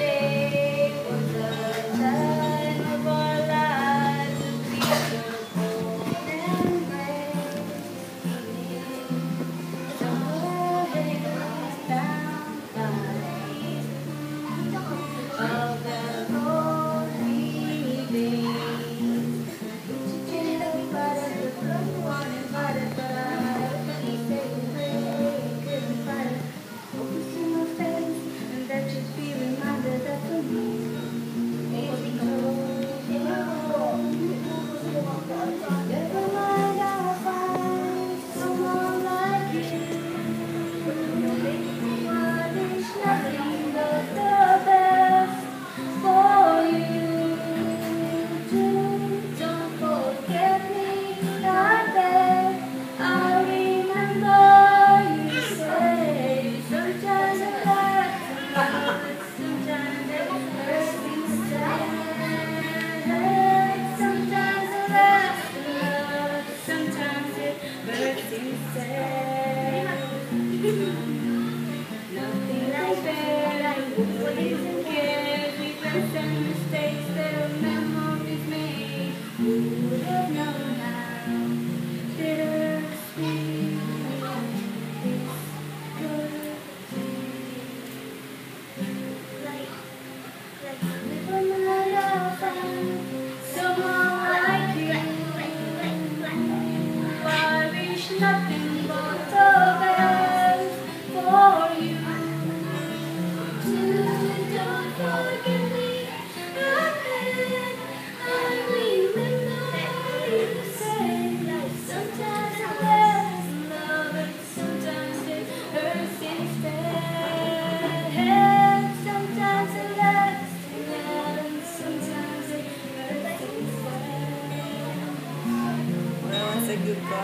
day.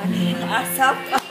Asap.